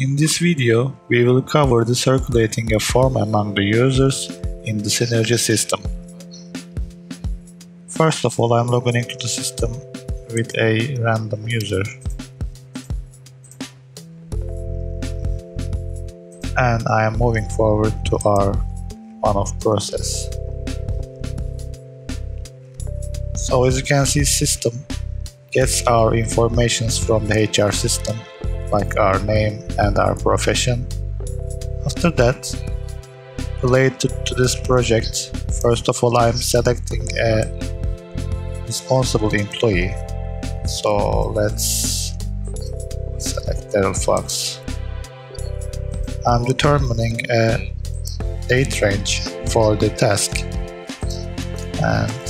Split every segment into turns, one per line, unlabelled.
In this video, we will cover the circulating a form among the users in the Synergy system. First of all, I'm logging into the system with a random user. And I am moving forward to our one-off process. So as you can see, system gets our informations from the HR system, like our name and our profession. After that, related to this project, first of all, I'm selecting a responsible employee. So let's select Daryl Fox. I'm determining a date range for the task and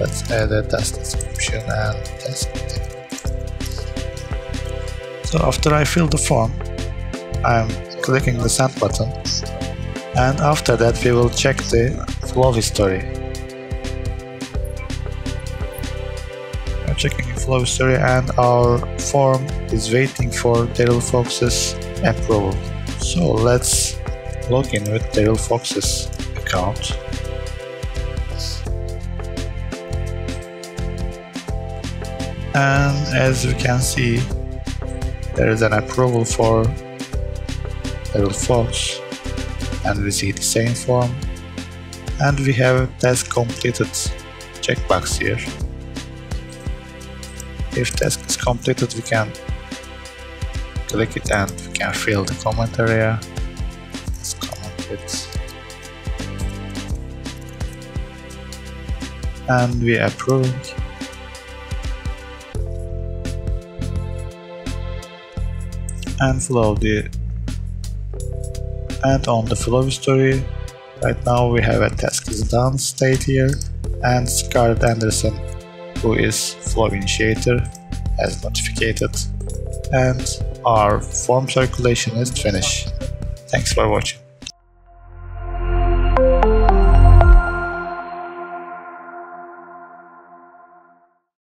let's add a task description and task So after I fill the form, I'm clicking the send button and after that we will check the flow history. I'm checking the flow history and our form is waiting for Daryl Fox's approval. So let's log in with Daryl Fox's account. and as you can see there is an approval for Daryl Fox and we see the same form. And we have task completed checkbox here. If task is completed we can click it and we can fill the comment area. Let's comment it and we approve and flow the and on the flow history right now we have a task is done state here and Scarlett Anderson who is flow initiator has notified and our form circulation is finished. Thanks for watching.